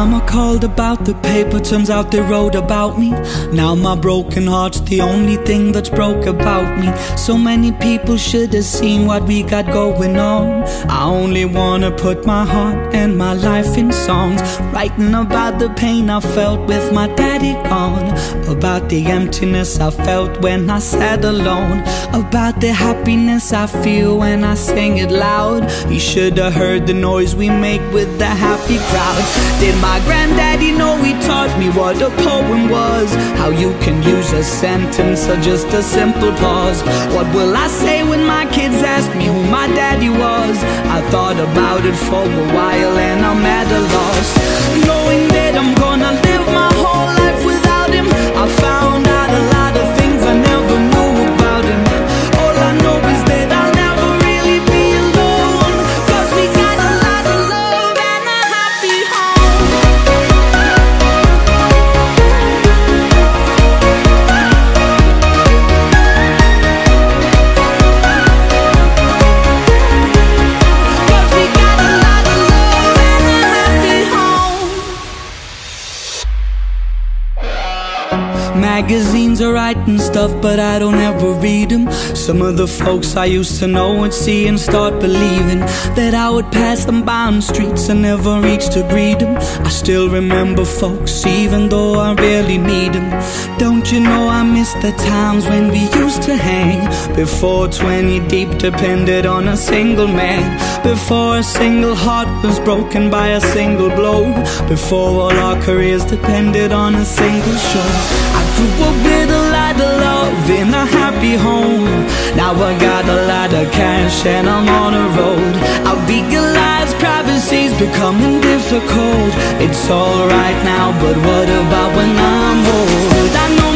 mama called about the paper, turns out they wrote about me. Now my broken heart's the only thing that's broke about me. So many people should have seen what we got going on. I only wanna put my heart and my life in songs, writing about the pain I felt with my daddy gone, about the emptiness I felt when I sat alone, about the happiness I feel when I sing it loud. You should have heard the noise we make with the happy crowd. Did my granddaddy know he taught me what a poem was? How you can use a sentence or just a simple pause. What will I say when my kids ask me who my daddy was? I thought about it for a while Magazines are writing stuff, but I don't ever read them. Some of the folks I used to know would see and start believing that I would pass them by on streets and never reach to greet them. I still remember folks, even though I rarely meet them. Don't you know I miss the times when we used to hang? Before 20 deep depended on a single man. Before a single heart was broken by a single blow. Before all our careers depended on a single show. I grew up with a lot of love in a happy home. Now I got a lot of cash and I'm on a road. I realize privacy's becoming difficult. It's alright now, but what about when I'm old? I know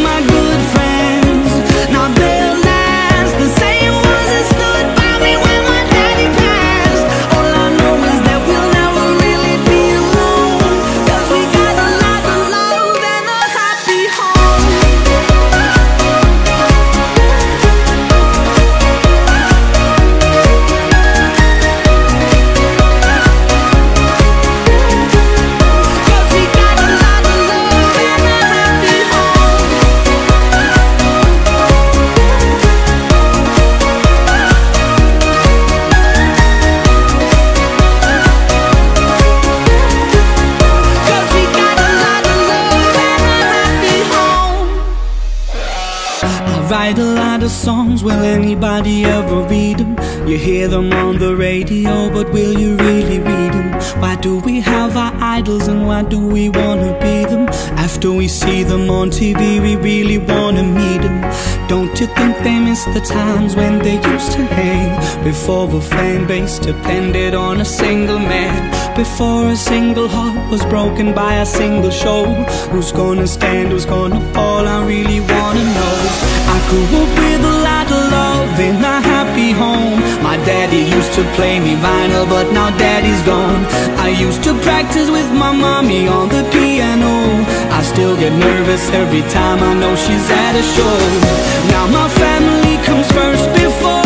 write a lot of songs, will anybody ever read them? You hear them on the radio, but will you really read them? Why do we have our idols and why do we wanna be them? After we see them on TV, we really wanna meet them. Don't you think they miss the times when they used to hang? Before a fan base depended on a single man. Before a single heart was broken by a single show. Who's gonna stand, who's gonna fall? I really wanna know. Grew up with a lot of love in a happy home. My daddy used to play me vinyl, but now daddy's gone. I used to practice with my mommy on the piano. I still get nervous every time I know she's at a show. Now my family comes first before